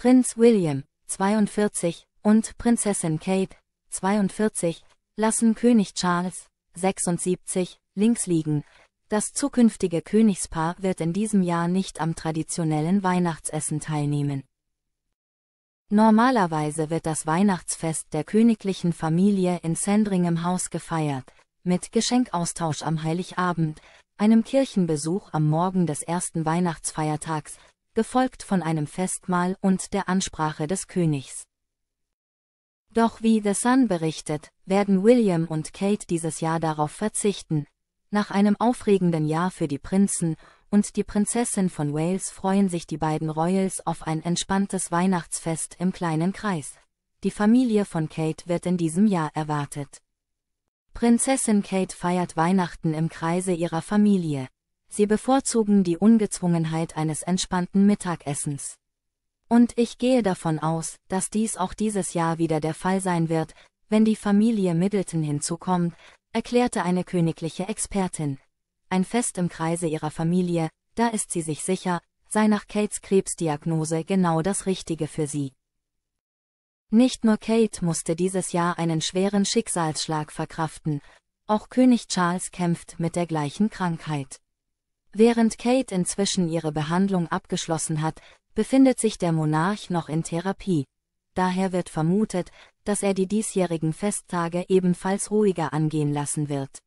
Prinz William, 42, und Prinzessin Kate, 42, lassen König Charles, 76, links liegen. Das zukünftige Königspaar wird in diesem Jahr nicht am traditionellen Weihnachtsessen teilnehmen. Normalerweise wird das Weihnachtsfest der königlichen Familie in Sandringham House gefeiert, mit Geschenkaustausch am Heiligabend, einem Kirchenbesuch am Morgen des ersten Weihnachtsfeiertags, gefolgt von einem Festmahl und der Ansprache des Königs. Doch wie The Sun berichtet, werden William und Kate dieses Jahr darauf verzichten. Nach einem aufregenden Jahr für die Prinzen und die Prinzessin von Wales freuen sich die beiden Royals auf ein entspanntes Weihnachtsfest im kleinen Kreis. Die Familie von Kate wird in diesem Jahr erwartet. Prinzessin Kate feiert Weihnachten im Kreise ihrer Familie. Sie bevorzugen die Ungezwungenheit eines entspannten Mittagessens. Und ich gehe davon aus, dass dies auch dieses Jahr wieder der Fall sein wird, wenn die Familie Middleton hinzukommt, erklärte eine königliche Expertin. Ein Fest im Kreise ihrer Familie, da ist sie sich sicher, sei nach Kates Krebsdiagnose genau das Richtige für sie. Nicht nur Kate musste dieses Jahr einen schweren Schicksalsschlag verkraften, auch König Charles kämpft mit der gleichen Krankheit. Während Kate inzwischen ihre Behandlung abgeschlossen hat, befindet sich der Monarch noch in Therapie. Daher wird vermutet, dass er die diesjährigen Festtage ebenfalls ruhiger angehen lassen wird.